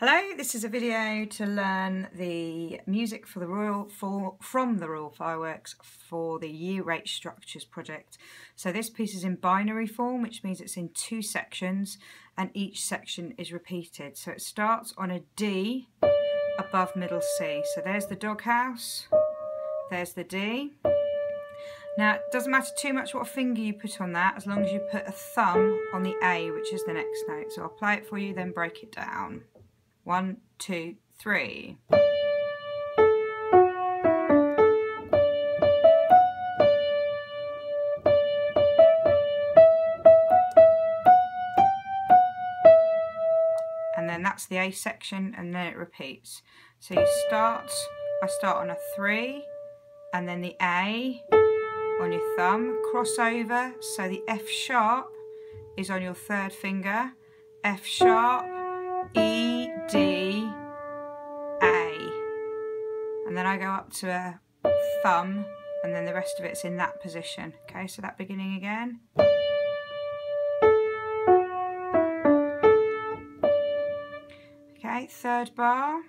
Hello, this is a video to learn the music for the Royal for, from the Royal Fireworks for the year rate structures project. So this piece is in binary form, which means it's in two sections and each section is repeated. So it starts on a D above middle C. So there's the doghouse, there's the D. Now it doesn't matter too much what finger you put on that as long as you put a thumb on the A, which is the next note. So I'll play it for you, then break it down. One, two, three. And then that's the A section and then it repeats. So you start, I start on a three and then the A on your thumb, cross over, so the F sharp is on your third finger, F sharp, E, D, A. And then I go up to a thumb and then the rest of it's in that position. Okay, so that beginning again. Okay, third bar.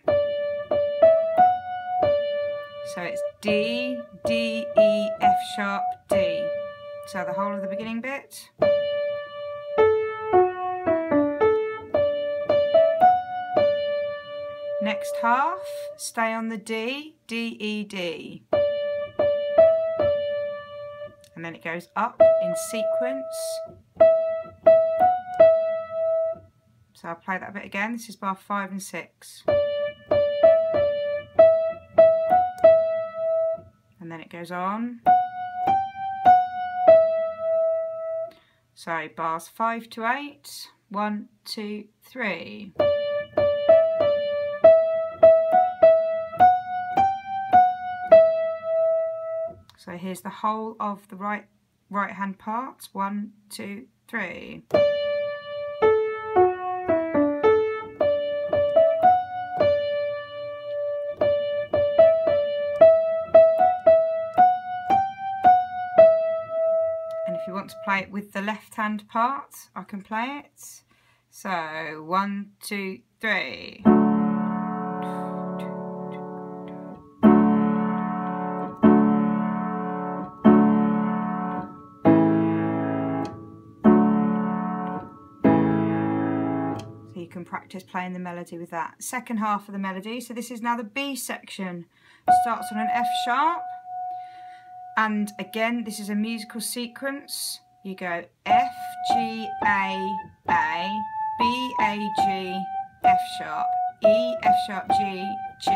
So it's D, D, E, F sharp, D. So the whole of the beginning bit. Next half, stay on the D, D, E, D. And then it goes up in sequence. So I'll play that bit again. This is bar five and six. And then it goes on. So bars five to eight. One, two, three. So here's the whole of the right right hand parts. One, two, three. And if you want to play it with the left hand part, I can play it. So one, two, three. You can practice playing the melody with that. Second half of the melody, so this is now the B section. Starts on an F sharp. And again, this is a musical sequence. You go F, G, A, A, B, A, G, F sharp, E, F sharp, G, G,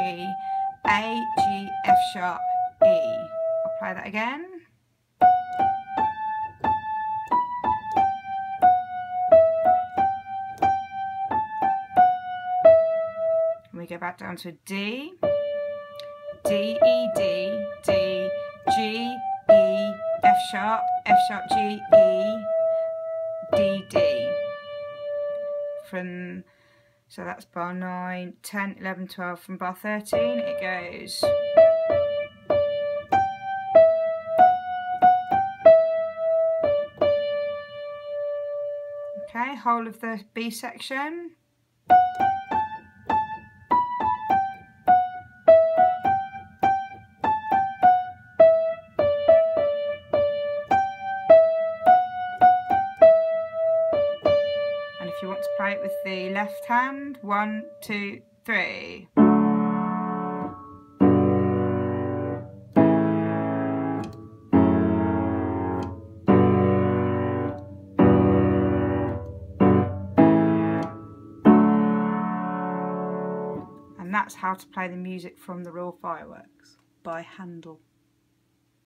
A, G, F sharp, E. I'll play that again. We go back down to D, D, E, D, D, G, E, F sharp, F sharp, G, E, D, D. From, so that's bar 9, 10, 11, 12. From bar 13 it goes. Okay, whole of the B section. You want to play it with the left hand. One, two, three. And that's how to play the music from the Royal Fireworks by Handel.